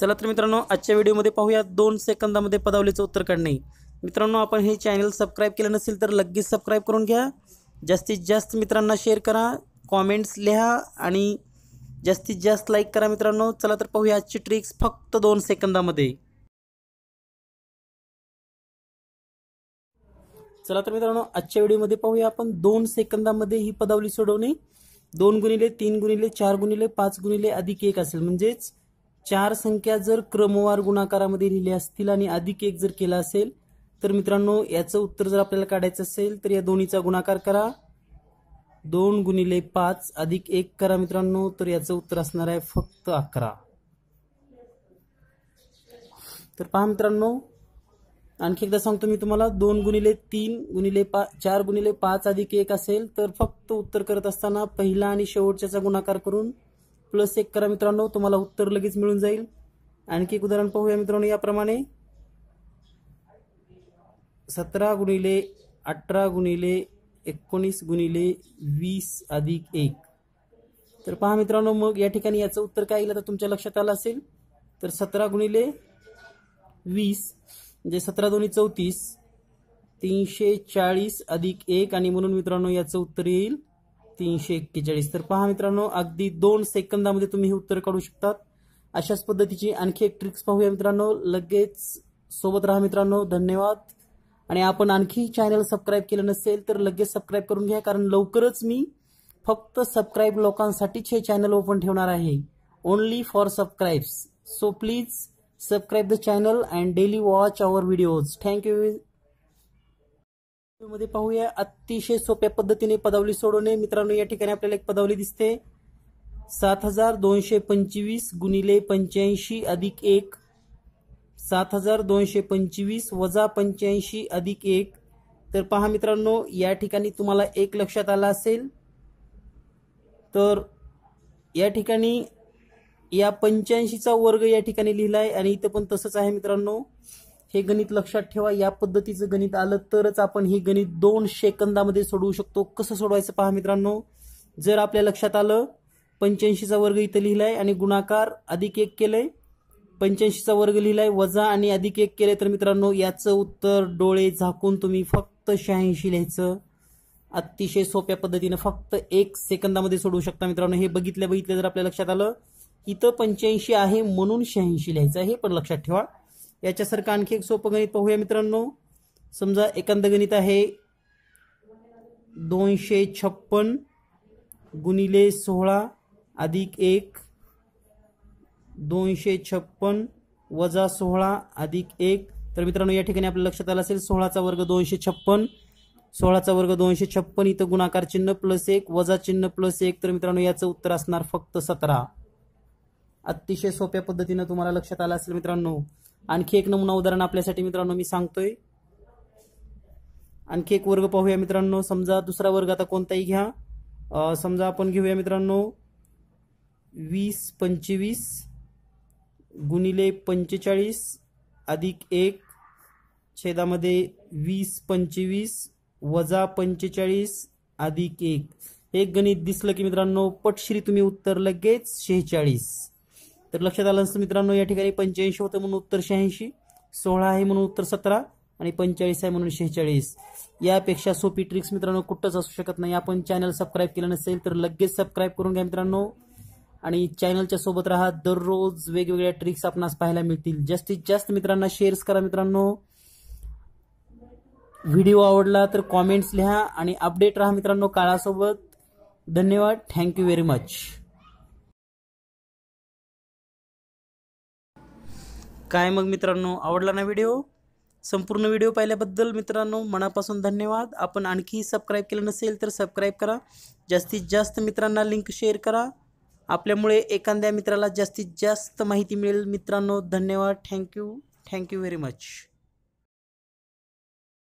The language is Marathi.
चला तर मित्रांनो आजच्या व्हिडिओमध्ये पाहूया दोन सेकंदामध्ये पदावलीचं उत्तर काढणे. मित्रांनो आपण हे चॅनल सबस्क्राईब केलं नसेल तर लगेच सबस्क्राईब करून घ्या. जास्तीत जास्त मित्रांना शेअर करा कॉमेंट्स लिहा आणि जास्तीत जास्त लाईक करा मित्रांनो. चला तर पाहूया आजची ट्रिक्स फक्त दोन सेकंदामध्ये. चला तर मित्रांनो आजच्या व्हिडिओमध्ये पाहूया आपण दोन सेकंदामध्ये ही पदावली सोडवणे. दोन गुणिले तीन गुणिले चार गुणिले पाच गुणिले अधिक एक असेल. म्हणजेच चार संख्या जर क्रमवार गुणाकारामध्ये लिहिल्या असतील आणि अधिक एक जर केला असेल तर मित्रांनो याचं उत्तर जर आपल्याला काढायचं असेल तर या दोन्हीचा गुणाकार करा. दोन गुणिले पाच अधिक एक करा मित्रांनो तर याचं उत्तर असणार आहे फक्त अकरा. तर पहा मित्रांनो आणखी एकदा सांगतो मी तुम्हाला दोन गुणिले तीन गुणिले पा चार गुणिले पाच अधिक एक असेल तर फक्त उत्तर करत असताना पहिला आणि शेवटच्याचा गुणाकार करून प्लस एक करा मित्रांनो तुम्हाला उत्तर लगेच मिळून जाईल. आणखी एक उदाहरण पाहूया मित्रांनो याप्रमाणे. सतरा गुणिले अठरा गुणिले एकोणीस गुणिले वीस अधिक एक. तर पहा मित्रांनो मग या ठिकाणी याचं उत्तर काय येईल? आता तुमच्या लक्षात आलं असेल. तर सतरा गुणिले वीस म्हणजे सतरा दोन्ही चौतीस तीनशे चाळीस अधिक एक. आणि म्हणून मित्रांनो याचं उत्तर येईल तीनशे एक्केचाळीस. तर पहा मित्रांनो अगदी दोन सेकंदामध्ये तुम्ही हे उत्तर काढू शकतात. अशाच पद्धतीची आणखी एक ट्रिक्स पाहूया मित्रांनो. लगेच सोबत राहा मित्रांनो. धन्यवाद. आणि आपण आणखी चॅनल सबस्क्राईब केलं नसेल तर लगेच सबस्क्राईब करून घ्या कारण लवकरच मी फक्त सबस्क्राईब लोकांसाठीच हे चॅनल ओपन ठेवणार आहे. Only for subscribes so please subscribe the channel and daily watch our videos thank you मध्ये पाहूया. अतिशय सोप्या पद्धतीने पदावली सोडवणे. मित्रांनो या ठिकाणी आपल्याला एक पदावली दिसते. सात हजार दोनशे पंचवीस गुणिले पंच्याऐंशी अधिक एक. सात हजार दोनशे पंचवीस वजा पंच्याऐंशी अधिक एक. तर पहा मित्रांनो या ठिकाणी तुम्हाला एक लक्षात आला असेल. तर या ठिकाणी या पंच्याऐंशीचा वर्ग या ठिकाणी लिहिला आहे आणि इथं पण तसंच आहे मित्रांनो. हे गणित लक्षात ठेवा. या पद्धतीचं गणित आलं तरच आपण हे गणित दोन सेकंदामध्ये सोडवू शकतो. कसं सोडवायचं पहा मित्रांनो? जर आपल्या लक्षात आलं पंच्याऐंशीचा वर्ग इथं लिहिलाय आणि गुणाकार अधिक एक केलंय. पंच्याऐंशीचा वर्ग लिहिलाय वजा आणि अधिक एक केले तर मित्रांनो याचं उत्तर डोळे झाकून तुम्ही फक्त शहाऐंशी लिहायचं. अतिशय सोप्या पद्धतीनं फक्त एक सेकंदामध्ये सोडवू शकता मित्रांनो. हे बघितल्या बघितल्या जर आपल्या लक्षात आलं इथं पंच्याऐंशी आहे म्हणून शहाऐंशी लिहायचं हे पण लक्षात ठेवा. याच्यासारखं आणखी एक सोपं गणित पाहूया मित्रांनो. समजा एकांत गणित आहे दोनशे छप्पन गुणिले सोळा अधिक एक दोनशे छप्पन वजा सोळा अधिक एक. तर मित्रांनो या ठिकाणी आपल्या लक्षात आलं असेल सोळाचा वर्ग दोनशे छप्पन सोळाचा वर्ग दोनशे छप्पन इथं गुणाकार चिन्ह प्लस एक वजा चिन्ह प्लस एक. तर मित्रांनो याचं उत्तर असणार फक्त सतरा. अतिशय सोप्या पद्धतीनं तुम्हाला लक्षात आलं असेल मित्रांनो. आणखी एक नमुना उदाहरण आपल्यासाठी मित्रांनो मी सांगतोय. आणखी एक वर्ग पाहूया मित्रांनो. समजा दुसरा वर्ग आता कोणताही घ्या. समजा आपण घेऊया मित्रांनो. वीस पंचवीस गुणिले पंचेचाळीस अधिक एक छेदामध्ये वीस पंचवीस वजा पंचेचाळीस अधिक एक. एक गणित दिसलं की मित्रांनो पटश्री तुम्ही उत्तर लगेच शेहेचाळीस. तर लक्षात आलं असतं मित्रांनो या ठिकाणी पंच्याऐंशी होतं म्हणून उत्तर शहाऐंशी सोळा आहे म्हणून उत्तर सतरा आणि पंचेचाळीस आहे म्हणून शेहेचाळीस. यापेक्षा सोपी ट्रिक्स मित्रांनो कुठंच असू शकत नाही. आपण चॅनल सबस्क्राईब केलं नसेल तर लगेच सबस्क्राईब करून घ्या मित्रांनो. आणि चॅनलच्या सोबत राहा. दररोज वेगवेगळ्या ट्रिक्स आपणास पाहायला मिळतील. जास्तीत जास्त मित्रांना शेअर्स करा मित्रांनो. व्हिडिओ आवडला तर कॉमेंट्स लिहा आणि अपडेट राहा मित्रांनो काळासोबत. धन्यवाद. थँक्यू व्हेरी मच काय मग मित्रांनो आवडला ना व्हिडिओ? संपूर्ण व्हिडिओ पाहिल्याबद्दल मित्रांनो मनापासून धन्यवाद. आपण आणखी सबस्क्राईब केलं नसेल तर सबस्क्राईब करा. जास्तीत जास्त मित्रांना लिंक शेअर करा. आपल्यामुळे एखाद्या मित्राला जास्तीत जास्त माहिती मिळेल. मित्रांनो धन्यवाद. Thank you thank you very much